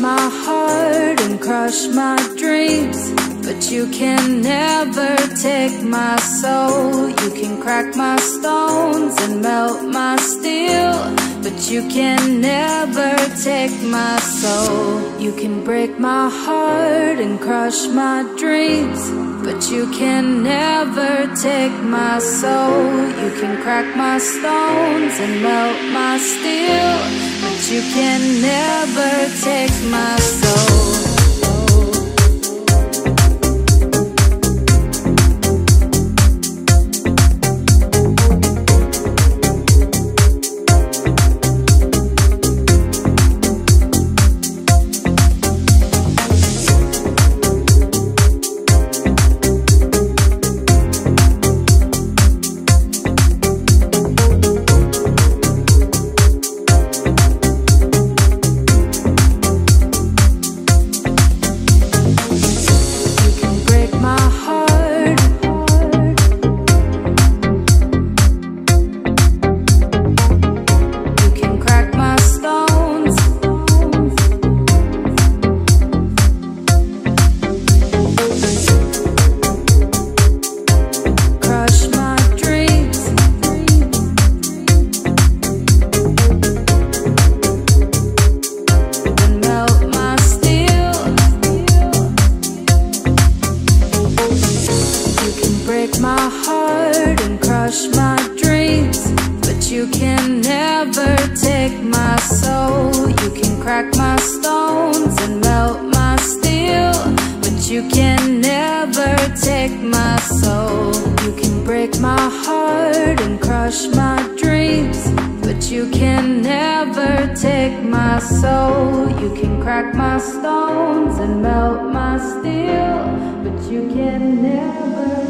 my heart and crush my dreams. But you can never take my soul. You can crack my stones and melt my steel. But you can never take my soul. You can break my heart and crush my dreams. But you can never take my soul. You can crack my stones and melt my steel. You can never take my soul. My heart and crush my dreams, but you can never take my soul. You can crack my stones and melt my steel, but you can never take my soul. You can break my heart and crush my dreams, but you can never take my soul. You can crack my stones and melt my steel, but you can never